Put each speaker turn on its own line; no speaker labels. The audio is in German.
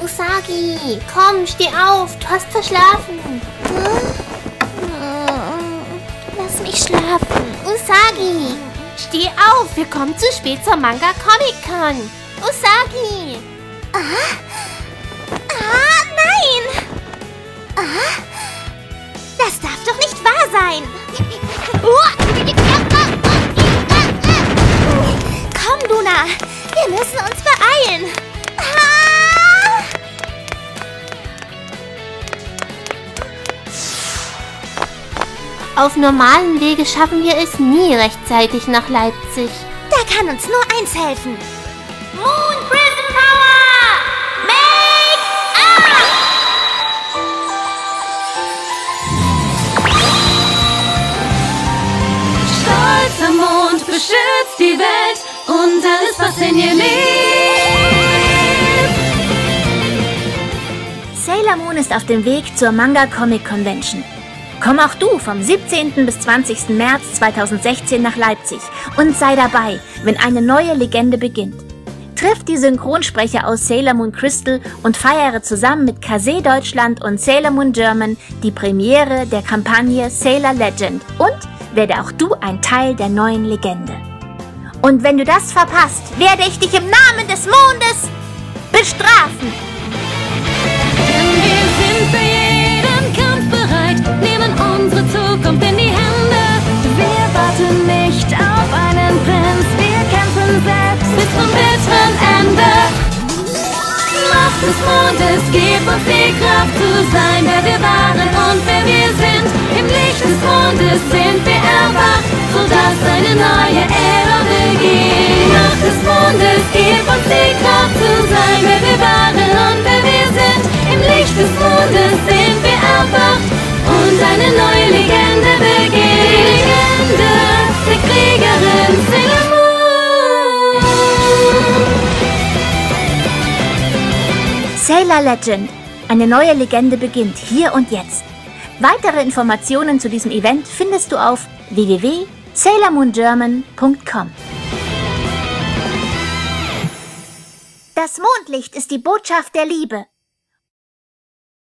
Usagi, komm, steh auf, du hast verschlafen.
Lass mich schlafen.
Usagi, steh auf, wir kommen zu spät zur Manga Comic Con. Usagi.
Ah, nein! Ah, das darf doch nicht wahr sein. Komm,
Auf normalen Wege schaffen wir es nie rechtzeitig nach Leipzig.
Da kann uns nur eins helfen.
Moon Prison Power! Make up!
Stolzer Mond beschützt die Welt und alles, was in ihr lebt.
Sailor Moon ist auf dem Weg zur Manga Comic Convention. Komm auch du vom 17. bis 20. März 2016 nach Leipzig und sei dabei, wenn eine neue Legende beginnt. Triff die Synchronsprecher aus Sailor Moon Crystal und feiere zusammen mit Kase Deutschland und Sailor Moon German die Premiere der Kampagne Sailor Legend und werde auch du ein Teil der neuen Legende. Und wenn du das verpasst, werde ich dich im Namen des Mondes bestrafen.
Denn wir sind des Mondes, gib uns die Kraft zu sein, wer wir waren
Sailor Legend. Eine neue Legende beginnt hier und jetzt. Weitere Informationen zu diesem Event findest du auf www.sailormoongerman.com. Das Mondlicht ist die Botschaft der Liebe.